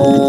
Oh.